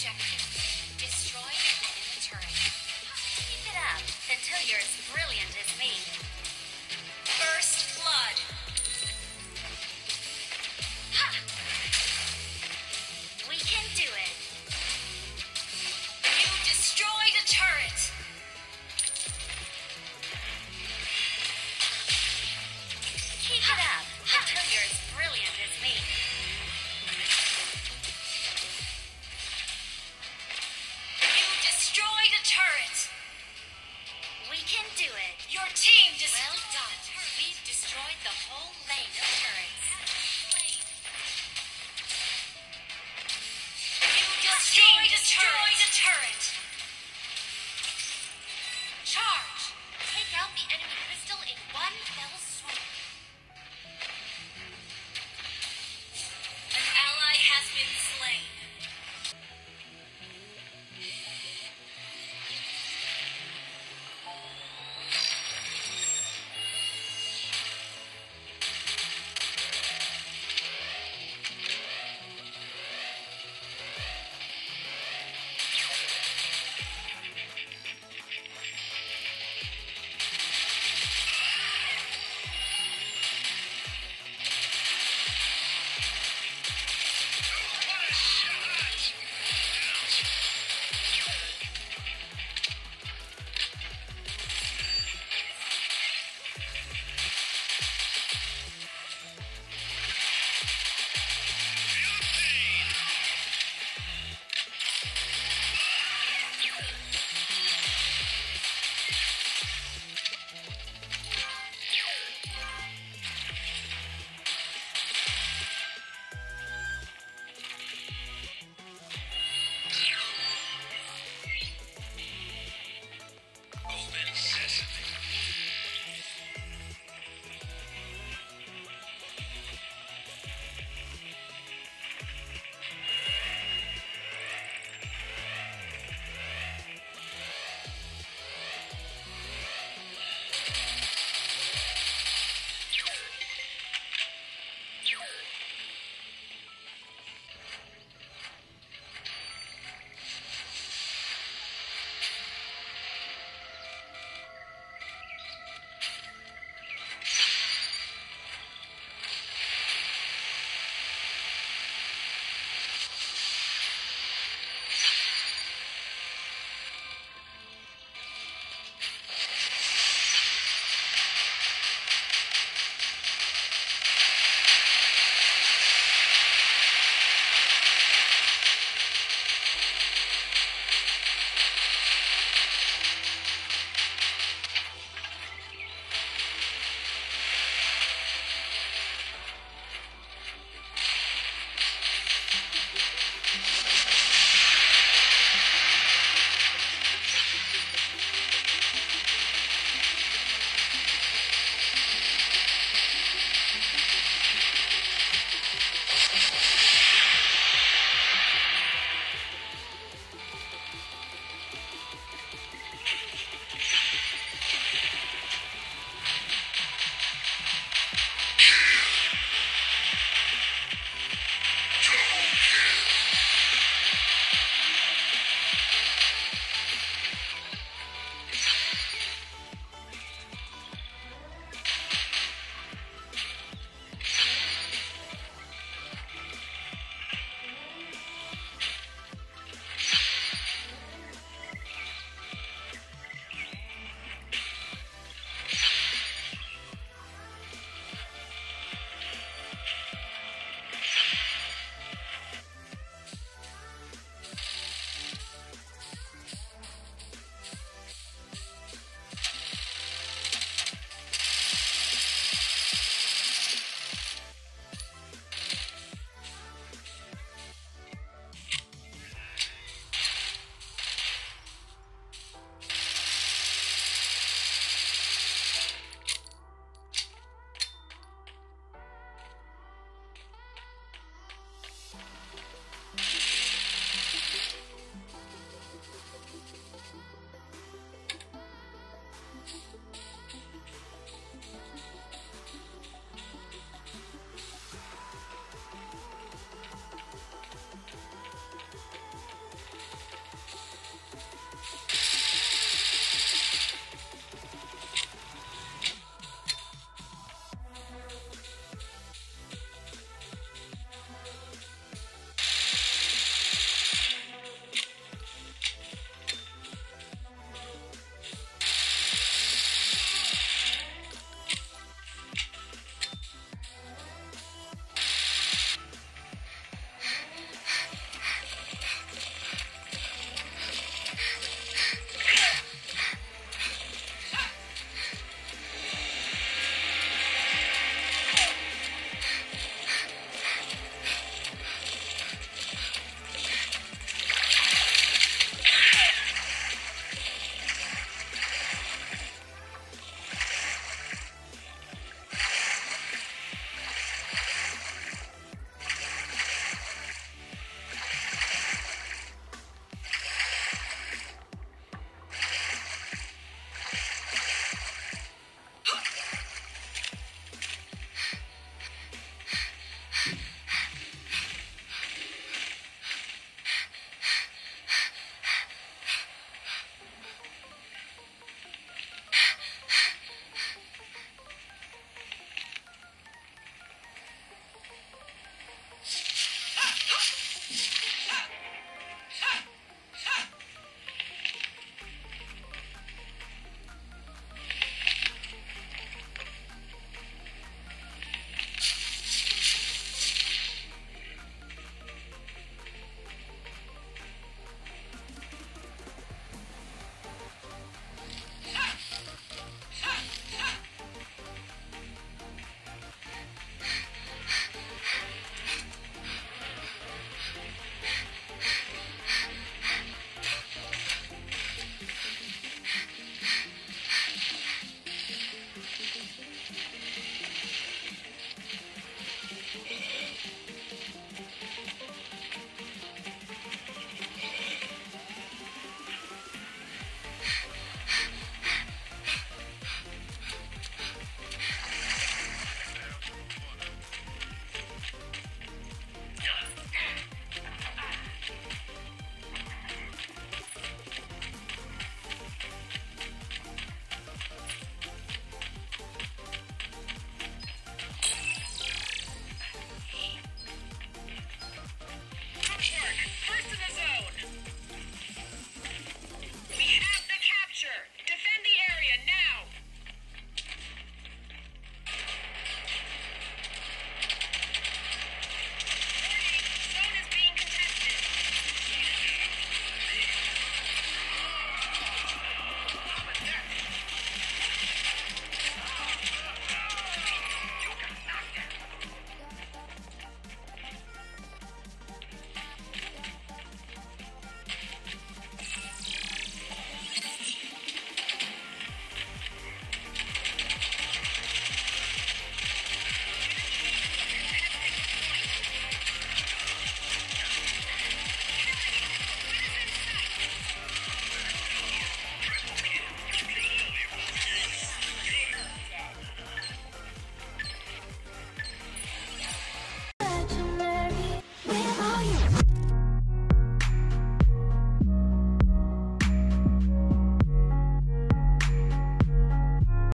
objective. Destroy the enemy turret. Keep it up until you're as brilliant as me.